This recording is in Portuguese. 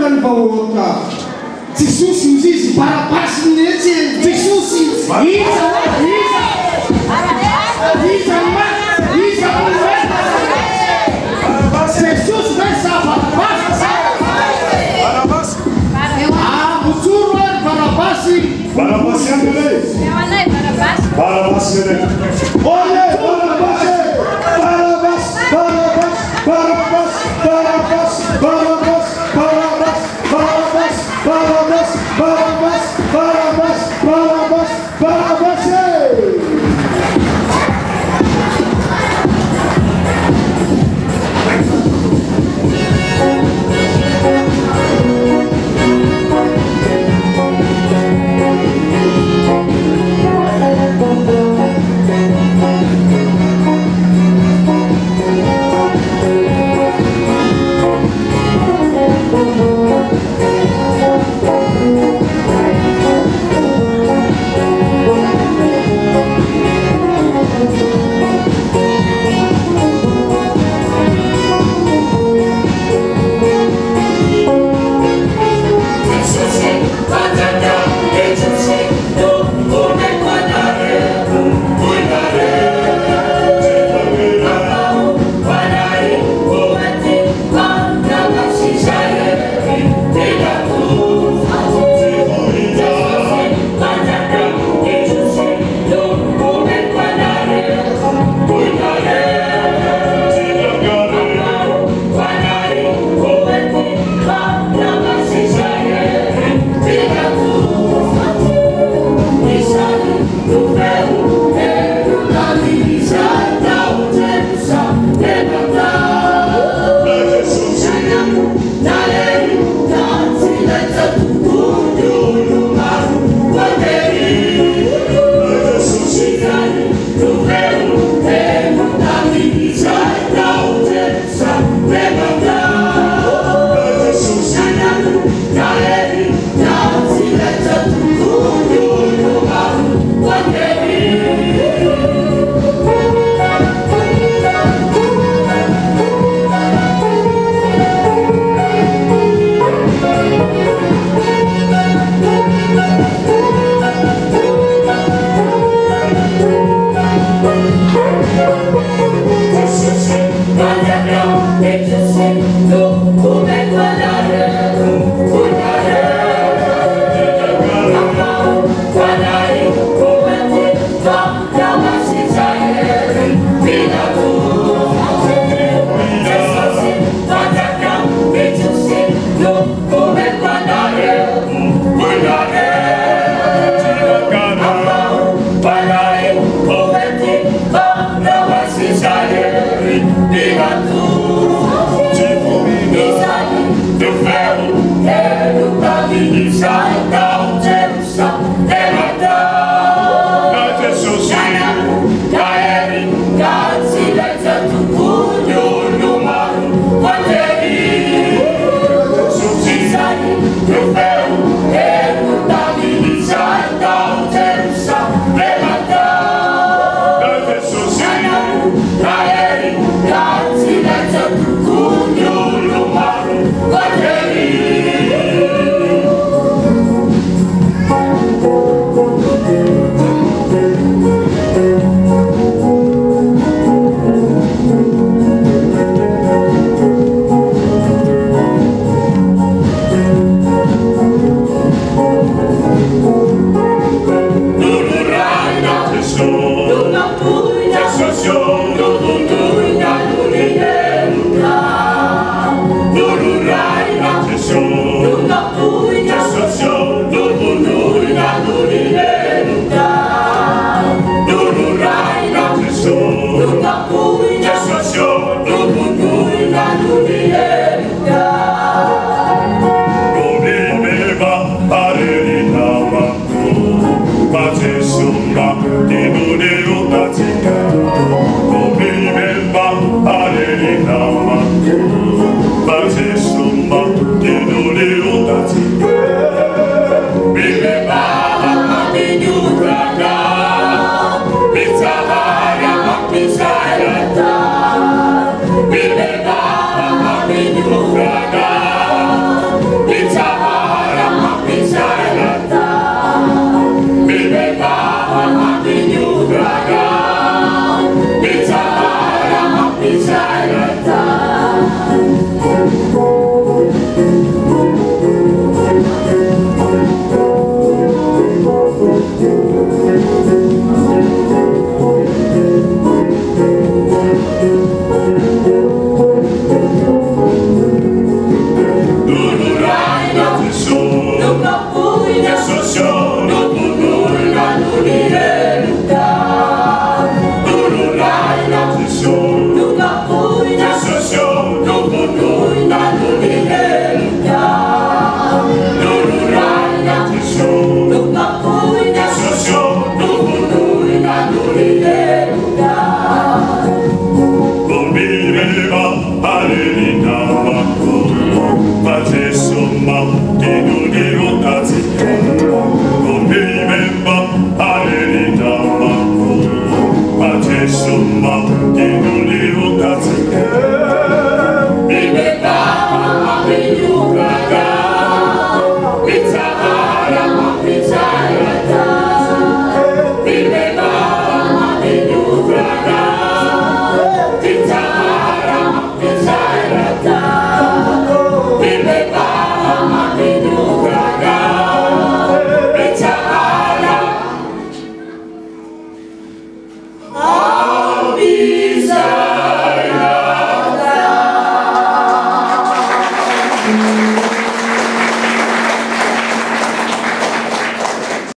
olhando para o outro, Jesus Jesus para baixo do leite, tissúcios. para isso. Isso, mas, isso, mas. Jesus vai salvar. Barabás. Ah, Mussuru, Barabás. Barabás, Barabás. Barabás, Barabás. Barabás, Barabás. Namakku, Bautisumma. Duro ainda o sol, nunca fui da sua 어!